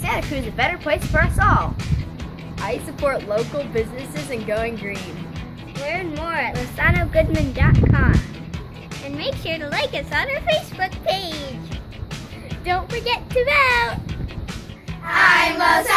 Santa Cruz a better place for us all. I support local businesses and going green. Learn more at lozano.goodman.com, And make sure to like us on our Facebook page. Don't forget to vote. I'm Lozano.